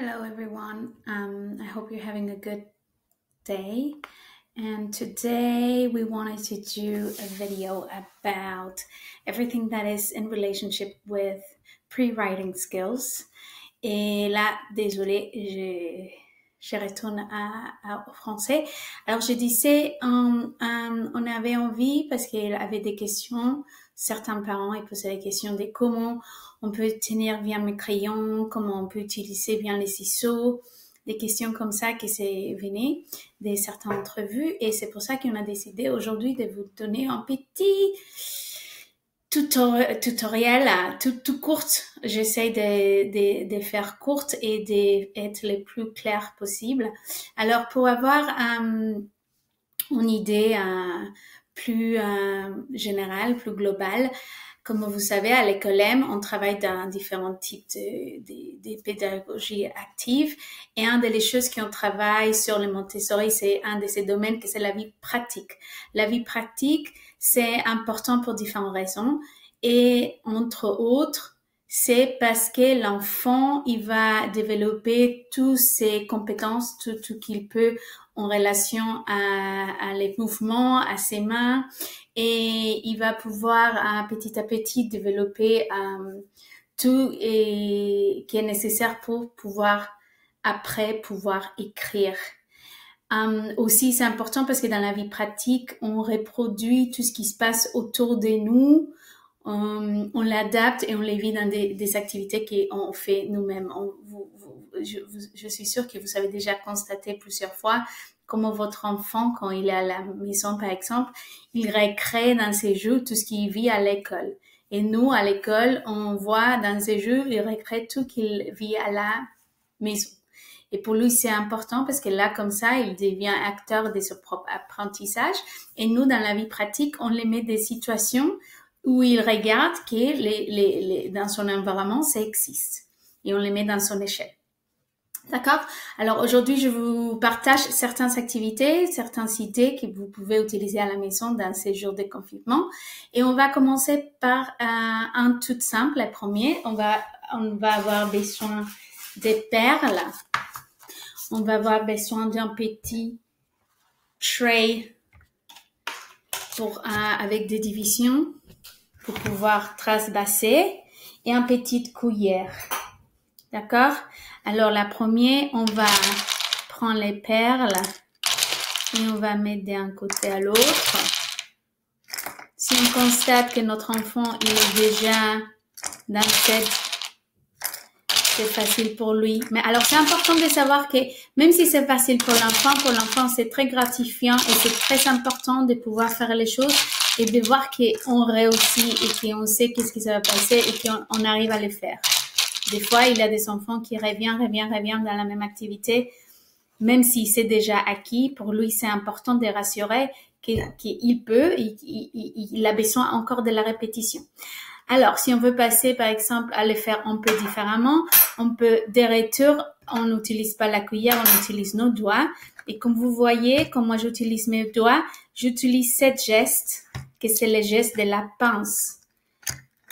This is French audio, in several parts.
Hello, everyone. Um, I hope you're having a good day. And today we wanted to do a video about everything that is in relationship with pre-writing skills. Et là, désolé, je, je retourne à, à- au français. Alors, je disais, um, um, on avait envie, parce qu'il avait des questions, certains parents, ils posaient des questions de comment on peut tenir bien mes crayons, comment on peut utiliser bien les ciseaux, des questions comme ça qui s'est venu de certaines entrevues. Et c'est pour ça qu'on a décidé aujourd'hui de vous donner un petit tuto- tutoriel euh, tout, tout courte. J'essaie de, de, de faire courte et d'être le plus clair possible. Alors, pour avoir euh, une idée euh, plus euh, générale, plus globale, comme vous savez, à l'école M, on travaille dans différents types de, de, de pédagogie active. Et un des choses qu'on travaille sur le Montessori, c'est un de ces domaines c'est la vie pratique. La vie pratique, c'est important pour différentes raisons. Et entre autres, c'est parce que l'enfant, il va développer toutes ses compétences, tout, tout qu'il peut en relation à, les mouvements, à ses mains, et il va pouvoir euh, petit à petit développer euh, tout et, qui est nécessaire pour pouvoir après pouvoir écrire. Euh, aussi, c'est important parce que dans la vie pratique, on reproduit tout ce qui se passe autour de nous, on, on l'adapte et on les vit dans des, activités qu'on fait nous-mêmes. Je, suis sûre que vous avez déjà constaté plusieurs fois comment votre enfant, quand il est à la maison par exemple, il recrée dans ses jeux tout ce qu'il vit à l'école. Et nous, à l'école, on voit dans ses jeux, il recrée tout qu'il vit à la maison. Et pour lui, c'est important parce que là, comme ça, il devient acteur de son propre apprentissage. Et nous, dans la vie pratique, on les met des situations où il regarde que les, les, les, dans son environnement, ça existe. Et on les met dans son échelle. D'accord? Alors aujourd'hui, je vous partage certaines activités, certaines idées que vous pouvez utiliser à la maison dans ces jours de confinement. Et on va commencer par euh, un tout simple, le premier. On va, on va avoir besoin des perles. On va avoir besoin d'un petit tray pour, euh, avec des divisions pour pouvoir trasbasser et une petite cuillère. D'accord? Alors, la première, on va prendre les perles et on va mettre d'un côté à l'autre. Si on constate que notre enfant il est déjà dans cette c'est facile pour lui. Mais alors, c'est important de savoir que même si c'est facile pour l'enfant, pour l'enfant, c'est très gratifiant et c'est très important de pouvoir faire les choses et de voir qu'on réussit et qu'on sait qu'est-ce qui va passer et qu'on on arrive à le faire. Des fois, il y a des enfants qui reviennent, reviennent, reviennent dans la même activité, même si c'est déjà acquis. Pour lui, c'est important de rassurer qu'il peut, il- il a besoin encore de la répétition. Alors, si on veut passer, par exemple, à le faire un peu différemment, on peut, des retours, on n'utilise pas la cuillère, on utilise nos doigts. Et comme vous voyez, comme moi j'utilise mes doigts, j'utilise cette geste, que c'est le geste de la pince.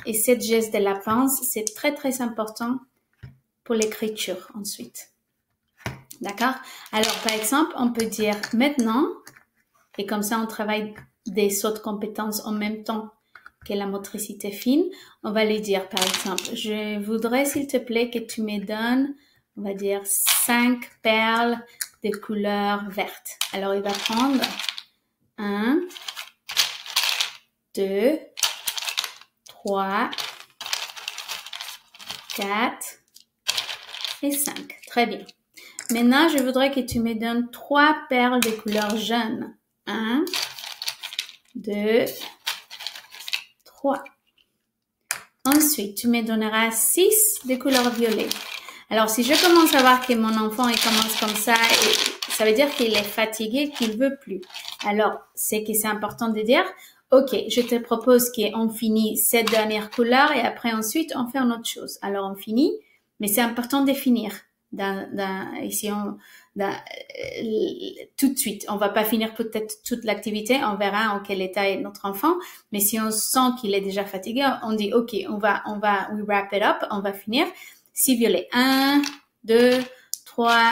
Et cette geste de la pince, c'est très très important pour l'écriture ensuite. D'accord? Alors, par exemple, on peut dire maintenant, et comme ça on travaille des autres compétences en même temps que la motricité fine, on va lui dire par exemple, je voudrais s'il te plaît que tu me donnes, on va dire, cinq perles de couleur verte. Alors il va prendre un, deux, trois, quatre et cinq. Très bien. Maintenant, je voudrais que tu me donnes trois perles de couleur jaune. Un, deux, trois. Ensuite, tu me donneras six de couleur violet. Alors, si je commence à voir que mon enfant commence comme ça, ça veut dire qu'il est fatigué, qu'il veut plus. Alors, c'est que c'est important de dire, ok, je te propose qu'on finit cette dernière couleur et après ensuite on fait une autre chose. Alors, on finit, mais c'est important de finir. Dans, si on, euh, tout de suite, on va pas finir peut-être toute l'activité, on verra en quel état est notre enfant, mais si on sent qu'il est déjà fatigué, on dit ok, on va, on va, we wrap it up, on va finir. Si violet, un, deux, 3,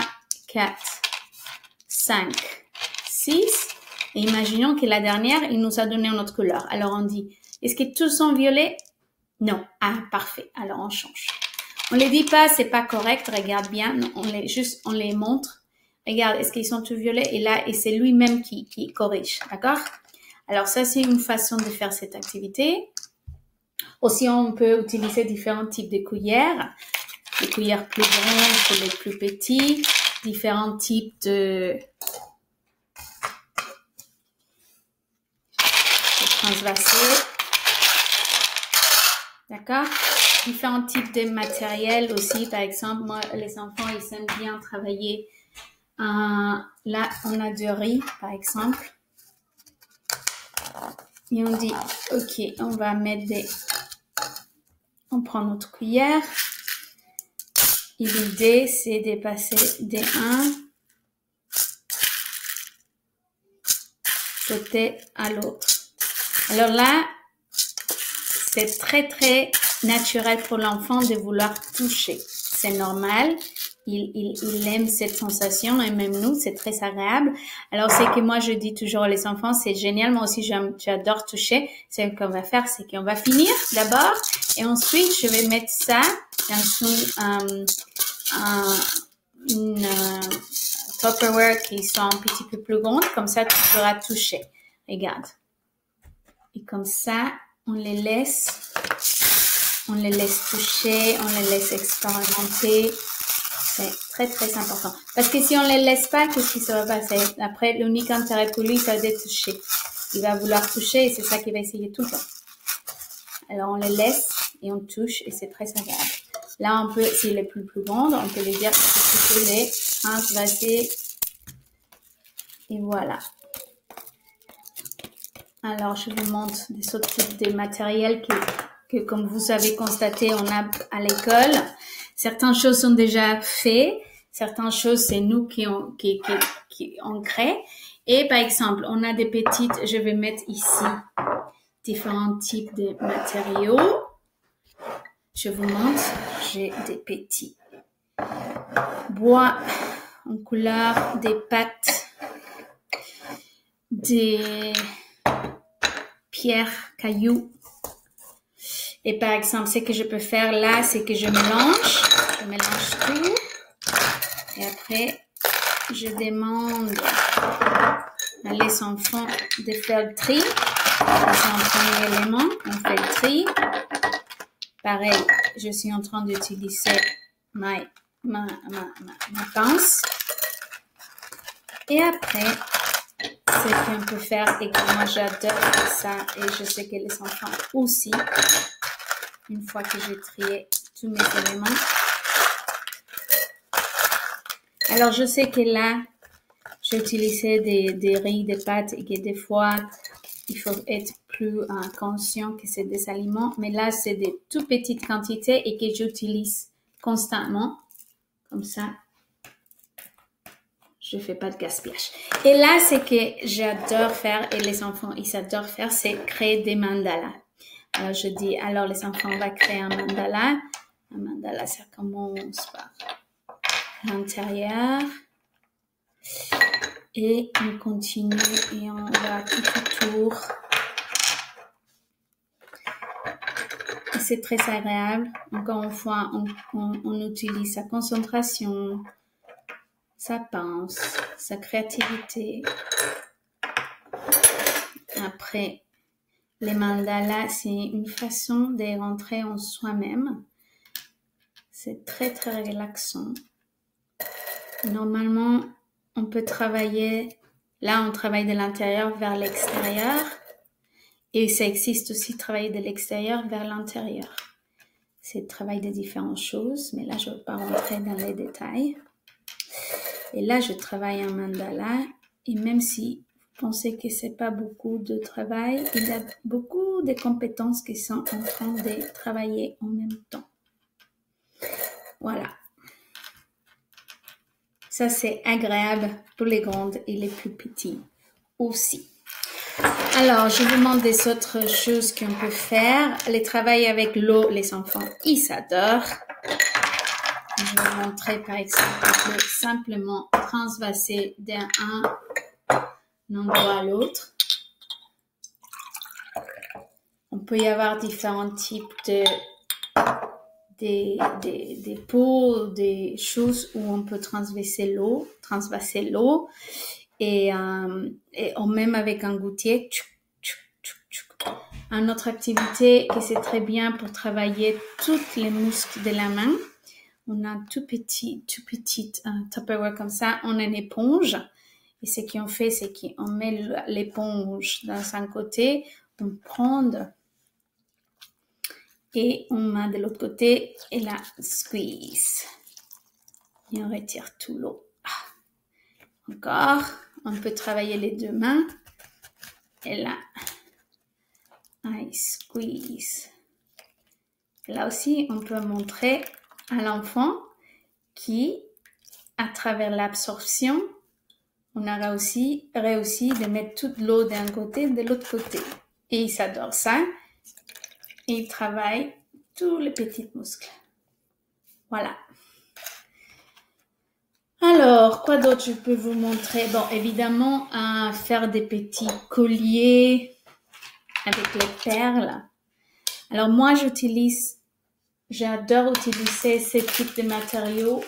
4, 5, 6. Et imaginons que la dernière, il nous a donné une autre couleur. Alors on dit, est-ce que tous sont violets? Non. Ah, parfait. Alors on change. On les dit pas, c'est pas correct. Regarde bien. On les juste, on les montre. Regarde, est-ce qu'ils sont tous violets? Et là, et c'est lui-même qui, corrige. D'accord? Alors ça, c'est une façon de faire cette activité. Aussi, on peut utiliser différents types de cuillères. Des cuillères plus grandes les plus petits. Différents types de transversés. D'accord? Différents types de matériel aussi. Par exemple, moi, les enfants, ils aiment bien travailler. Euh, là, on a du riz, par exemple. Et on dit, OK, on va mettre des... On prend notre cuillère. Et l'idée, c'est de passer des 1 côté à l'autre. Alors là, c'est très, très naturel pour l'enfant de vouloir toucher. C'est normal. Il, il, il, aime cette sensation et même nous, c'est très agréable. Alors, c'est que moi, je dis toujours aux enfants, c'est génial. Moi aussi, j'adore toucher. C'est ce qu'on va faire, c'est qu'on va finir d'abord et ensuite, je vais mettre ça dans une, euh, une euh, Tupperware qui sont un petit peu plus grande. Comme ça, tu pourras toucher. Regarde. Et comme ça, on les laisse, on les laisse toucher, on les laisse expérimenter. C'est très, très important. Parce que si on les laisse pas, qu'est-ce qui se va passer? Après, l'unique intérêt pour lui, c'est de toucher. Il va vouloir toucher et c'est ça qu'il va essayer tout le temps. Alors, on les laisse et on touche et c'est très agréable. Là, on peut, s'il est plus plus grand, on peut lui dire que les transvaser. Et voilà. Alors, je vous montre des types de matériel que, que, comme vous avez constaté, on a à l'école. Certaines choses sont déjà faites. Certaines choses, c'est nous qui on, qui, qui, on crée. Et par exemple, on a des petites, je vais mettre ici différents types de matériaux. Je vous montre, j'ai des petits bois en couleur, des pâtes, des pierre, cailloux. Et par exemple, ce que je peux faire là, c'est que je mélange, je mélange tout. Et après, je demande à les enfants de faire le tri. C'est un premier élément, on fait le tri. Pareil, je suis en train d'utiliser ma, ma, ma, ma pince. Et après, ce qu'on peut faire et que moi j'adore ça et je sais que les enfants aussi, une fois que j'ai trié tous mes éléments. Alors je sais que là, j'ai utilisé des, des riz, des pâtes et que des fois, il faut être plus euh, conscient que c'est des aliments. Mais là, c'est des tout petites quantités et que j'utilise constamment. Comme ça, je fais pas de gaspillage. Et là, c'est que j'adore faire et les enfants, ils adorent faire, c'est créer des mandalas. Alors, je dis, alors les enfants, on va créer un mandala. Un mandala, ça commence par l'intérieur. Et on continue et on va tout autour. C'est très agréable. Encore une fois, on utilise sa concentration, sa pense, sa créativité. Après, les mandalas, c'est une façon de rentrer en soi-même. C'est très, très relaxant. Normalement, on peut travailler, là, on travaille de l'intérieur vers l'extérieur. Et ça existe aussi travailler de l'extérieur vers l'intérieur. C'est travail de différentes choses, mais là, je ne vais pas rentrer dans les détails. Et là, je travaille en mandala. Et même si vous pensez que c'est pas beaucoup de travail, il y a beaucoup de compétences qui sont en train de travailler en même temps. Voilà. Ça, c'est agréable pour les grandes et les plus petits aussi. Alors, je vous montre des autres choses qu'on peut faire. Les travailler avec l'eau, les enfants, ils s'adorent. Je vais montrer par exemple, peut simplement transvaser d'un endroit à l'autre. On peut y avoir différents types de des, des, des pots, des choses où on peut transvaser l'eau, transvaser l'eau, et, euh, et même avec un gouttier. Une autre activité qui c'est très bien pour travailler toutes les muscles de la main. On a un tout petit, tout petit uh, Tupperware comme ça, on a une éponge. Et ce qu'on fait, c'est qu'on met l'éponge dans un côté, on prend et on met de l'autre côté et là, squeeze. Et on retire tout l'eau. Ah. Encore, on peut travailler les deux mains. Et là, I squeeze. là aussi, on peut montrer à l'enfant qui, à travers l'absorption, on a réussi, réussi de mettre toute l'eau d'un côté et de l'autre côté. Et il s'adore ça il travaille tous les petits muscles. Voilà. Alors, quoi d'autre je peux vous montrer? Bon, évidemment, à faire des petits colliers avec les perles. Alors moi, j'utilise, j'adore utiliser ce type de matériaux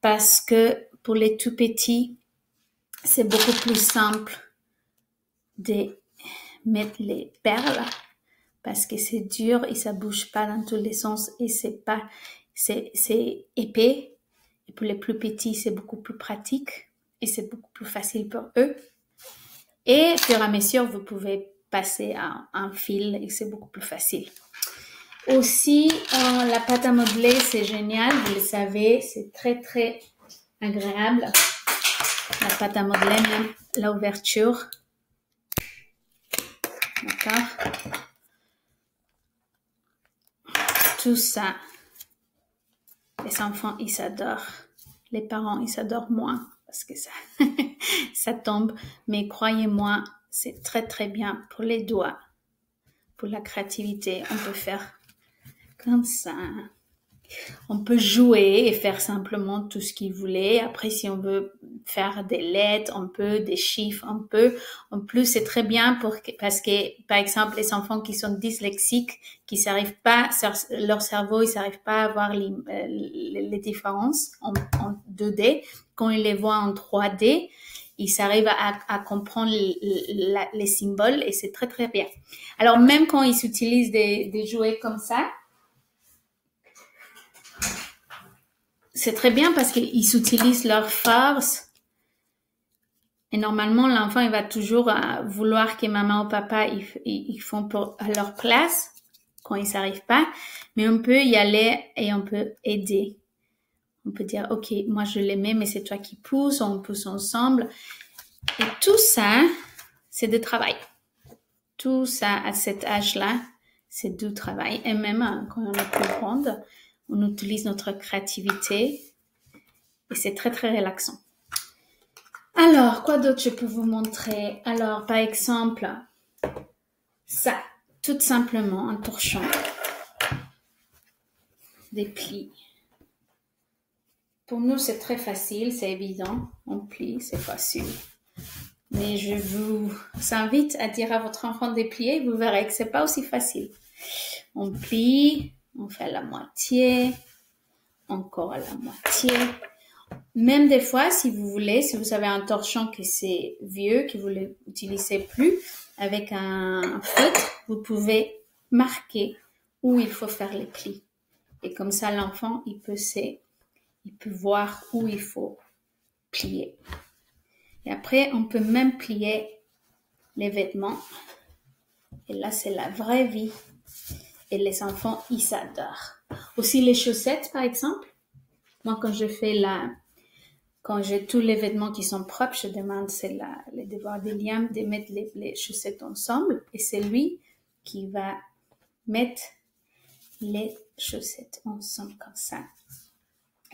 parce que pour les tout petits, c'est beaucoup plus simple de mettre les perles parce que c'est dur et ça bouge pas dans tous les sens et c'est pas, c'est, épais. Et pour les plus petits, c'est beaucoup plus pratique et c'est beaucoup plus facile pour eux. Et fur et à mesure, vous pouvez passer à un fil et c'est beaucoup plus facile. Aussi, euh, la pâte à modeler, c'est génial. Vous le savez, c'est très, très agréable. La pâte à modeler, même l'ouverture. D'accord tout ça, les enfants, ils s'adorent. Les parents, ils s'adorent moins parce que ça, ça tombe. Mais croyez-moi, c'est très très bien pour les doigts, pour la créativité. On peut faire ça. On peut jouer et faire simplement tout ce qu'il voulait. Après, si on veut faire des lettres, on peut, des chiffres, on peut. En plus, c'est très bien pour, parce que, par exemple, les enfants qui sont dyslexiques, qui s'arrivent pas, leur cerveau, ils s'arrivent pas à voir les, euh, différences en, en, 2D. Quand ils les voient en 3D, ils s'arrivent à, comprendre les, les, symboles et c'est très, très bien. Alors, même quand ils utilisent des jouets comme ça, c'est très bien parce qu'ils utilisent leur force. Et normalement, l'enfant, il va toujours euh, vouloir que maman ou papa, ils, ils font pour, à leur place quand ils s'arrivent pas. Mais on peut y aller et on peut aider. On peut dire, OK, moi je l'aimais, mais c'est toi qui pousse, on pousse ensemble. Et tout ça, c'est du travail. Tout ça, à cet âge-là, c'est du travail. Et même hein, quand on est plus grande, on utilise notre créativité et c'est très très relaxant. Alors, quoi d'autre je peux vous montrer? Alors, par exemple, ça, tout simplement un torchon, des plis. Pour nous, c'est très facile, c'est évident. On plie, c'est facile. Mais je vous invite à dire à votre enfant de déplier, vous verrez que c'est pas aussi facile. On plie, on fait la moitié, encore la moitié. Même des fois, si vous voulez, si vous avez un torchon qui c'est vieux, que vous l'utilisez plus, avec un feutre, vous pouvez marquer où il faut faire les plis. Et comme ça, l'enfant, il peut il peut voir où il faut plier. Et après, on peut même plier les vêtements. Et là, c'est la vraie vie et les enfants, ils s'adorent. Aussi les chaussettes, par exemple. Moi, quand je fais la, quand j'ai tous les vêtements qui sont propres, je demande, c'est la, le devoir de Liam de mettre les, chaussettes ensemble et c'est lui qui va mettre les chaussettes ensemble comme ça.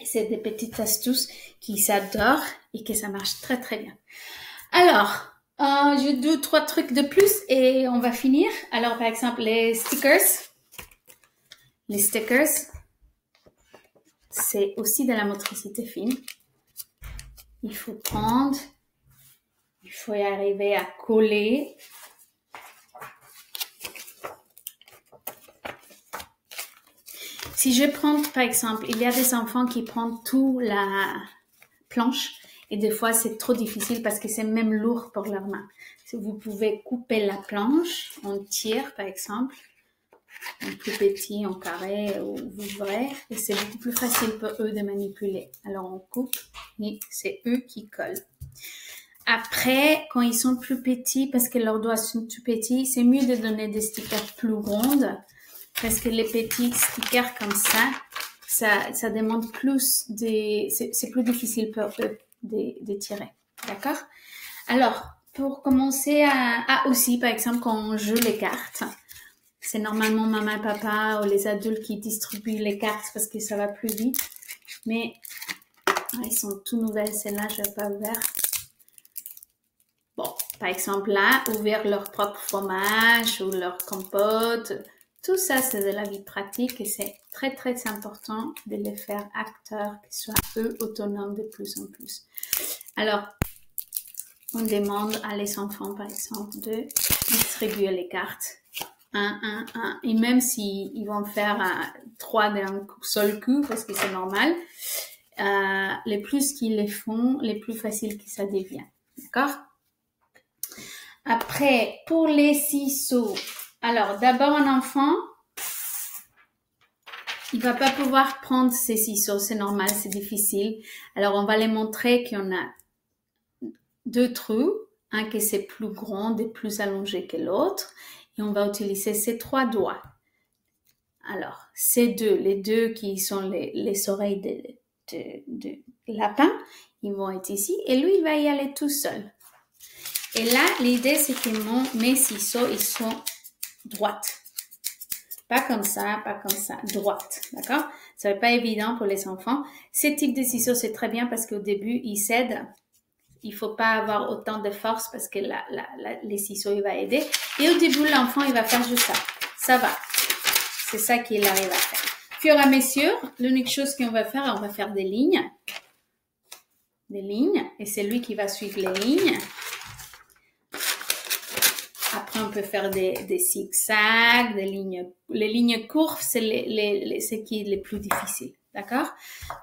Et c'est des petites astuces qui s'adorent et que ça marche très très bien. Alors, euh, j'ai deux, trois trucs de plus et on va finir. Alors, par exemple, les stickers les stickers. c'est aussi de la motricité fine. Il faut prendre, il faut y arriver à coller. Si je prends, par exemple, il y a des enfants qui prennent tout la planche et des fois c'est trop difficile parce que c'est même lourd pour leurs mains. Si vous pouvez couper la planche en tiers, par exemple, plus petit, en carré ou vrai, et c'est beaucoup plus facile pour eux de manipuler. Alors on coupe et c'est eux qui collent. Après, quand ils sont plus petits, parce que leurs doigts sont tout petits, c'est mieux de donner des stickers plus rondes, parce que les petits stickers comme ça, ça, ça demande plus des, c'est plus difficile pour eux de, de tirer. D'accord? Alors, pour commencer à, à aussi, par exemple, quand on joue les cartes, c'est normalement maman papa ou les adultes qui distribuent les cartes parce que ça va plus vite. Mais ah, elles sont tout nouvelles, celles-là, je vais pas ouvrir. Bon, par exemple là, ouvrir leur propre fromage ou leur compote. Tout ça, c'est de la vie pratique et c'est très très important de les faire acteurs, qu'ils soient eux autonomes de plus en plus. Alors, on demande à les enfants, par exemple, de distribuer les cartes un, un, un. Et même s'ils ils vont faire trois d'un seul coup, parce que c'est normal, euh, les plus qu'ils les font, les plus facile que ça devient. D'accord? Après, pour les ciseaux, alors d'abord un enfant, il va pas pouvoir prendre ses ciseaux, c'est normal, c'est difficile. Alors on va les montrer qu'on a deux trous, un qui c'est plus grand et plus allongé que l'autre, et on va utiliser ces trois doigts. Alors, ces deux, les deux qui sont les, les oreilles de, lapin, ils vont être ici et lui, il va y aller tout seul. Et là, l'idée, c'est que mon, mes ciseaux, ils sont droites. Pas comme ça, pas comme ça, droite, d'accord? Ça n'est pas évident pour les enfants. Ce type de ciseaux, c'est très bien parce qu'au début, ils cèdent il faut pas avoir autant de force parce que les ciseaux, il va aider. Et au début, l'enfant, il va faire juste ça. Ça va. C'est ça qu'il arrive à faire. Et à mesure, l'unique chose qu'on va faire, on va faire des lignes. Des lignes. Et c'est lui qui va suivre les lignes. Après, on peut faire des, des zigzags, des lignes. Les lignes courtes, c'est ce qui est le plus difficile. D'accord?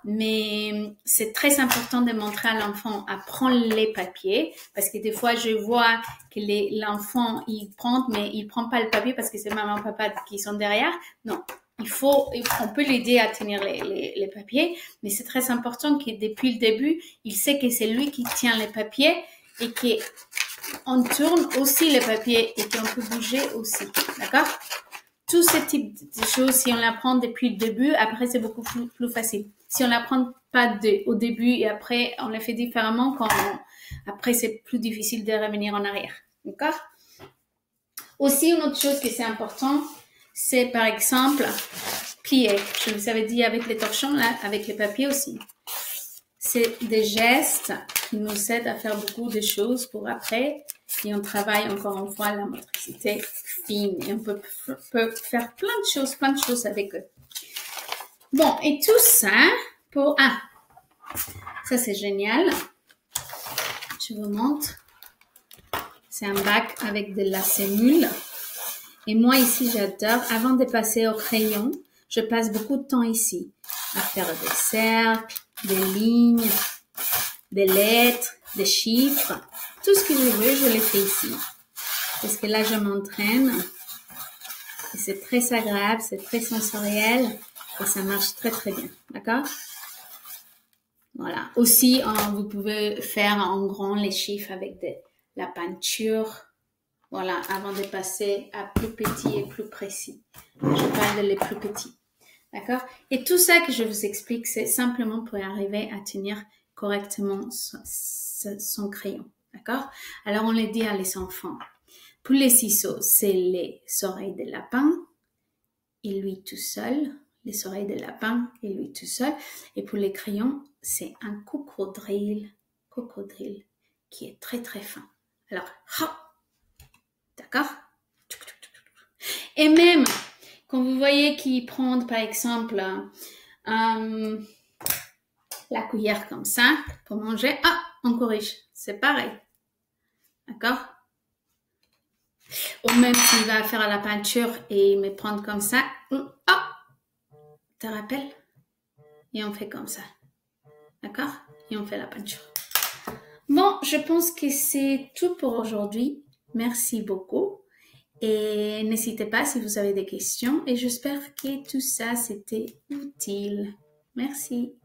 Mais c'est très important de montrer à l'enfant à prendre les papiers parce que des fois je vois que l'enfant il prend mais il prend pas le papier parce que c'est maman papa qui sont derrière. Non, il faut, on peut l'aider à tenir les, les, papiers, mais c'est très important que depuis le début, il sait que c'est lui qui tient les papiers et qu'on tourne aussi les papiers et qu'on peut bouger aussi. D'accord? Tous ces types de choses, si on l'apprend depuis le début, après c'est beaucoup plus, facile. Si on l'apprend pas au début et après on le fait différemment, quand après c'est plus difficile de revenir en arrière. D'accord? Aussi, une autre chose que c'est important, c'est par exemple plier. Je vous avais dit avec les torchons, là, avec les papiers aussi. C'est des gestes qui nous aident à faire beaucoup de choses pour après et on travaille encore une fois la motricité fine et on peut, faire plein de choses, plein de choses avec eux. Bon, et tout ça pour... Ah, ça c'est génial. Je vous montre. C'est un bac avec de la sémule. Et moi ici, j'adore. Avant de passer au crayon, je passe beaucoup de temps ici à faire des cercles, des lignes, des lettres, des chiffres. Tout ce que je veux, je le fais ici. Parce que là, je m'entraîne. C'est très agréable, c'est très sensoriel et ça marche très très bien. D'accord? Voilà. Aussi, vous pouvez faire en grand les chiffres avec de la peinture. Voilà, avant de passer à plus petit et plus précis. Je parle de les plus petits. D'accord? Et tout ça que je vous explique, c'est simplement pour arriver à tenir correctement son crayon. D'accord? Alors on les dit à les enfants. Pour les ciseaux, c'est les oreilles de lapin et lui tout seul. Les oreilles de lapin et lui tout seul. Et pour les crayons, c'est un cocodrille, cocodrille qui est très très fin. Alors, ha D'accord? Et même, quand vous voyez qu'ils prennent par exemple, euh, la cuillère comme ça pour manger. Ah, on corrige. C'est pareil. D'accord? Ou même s'il va faire la peinture et me prendre comme ça. Ah Te rappelles? Et on fait comme ça. D'accord? Et on fait la peinture. Bon, je pense que c'est tout pour aujourd'hui. Merci beaucoup. Et n'hésitez pas si vous avez des questions. Et j'espère que tout ça, c'était utile. Merci.